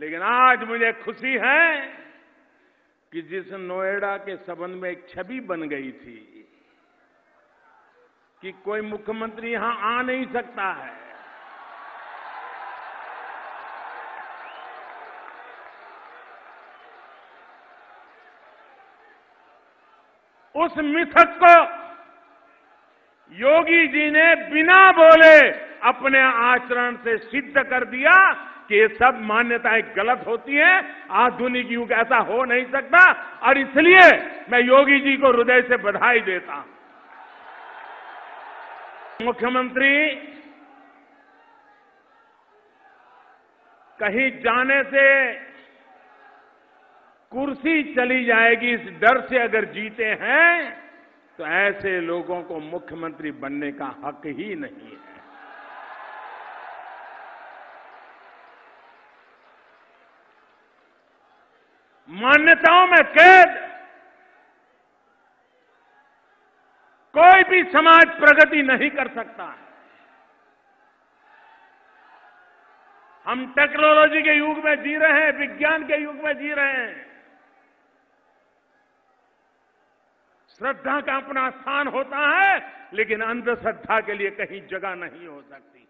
लेकिन आज मुझे खुशी है कि जिस नोएडा के संबंध में एक छवि बन गई थी कि कोई मुख्यमंत्री यहाँ आ नहीं सकता है। उस मिथक को योगी जी ने बिना बोले अपने आचरण से सिद्ध कर दिया कि ये सब मान्यताएँ गलत होती हैं, आधुनिक युग ऐसा हो नहीं सकता, और इसलिए मैं योगी जी को हृदय से बधाई देता हूँ। मुख्यमंत्री, कहीं जाने से कुर्सी चली जाएगी इस डर से अगर जीते हैं तो ऐसे लोगों को मुख्यमंत्री बनने का हक ही नहीं है। मान्यताओं में कैद। कोई भी समाज प्रगति नहीं कर सकता। है हम टेक्नोलॉजी के युग में जी रहे हैं, विज्ञान के युग में जी रहे हैं। श्रद्धा का अपना स्थान होता है, लेकिन अंधश्रद्धा के लिए कहीं जगह नहीं हो सकती।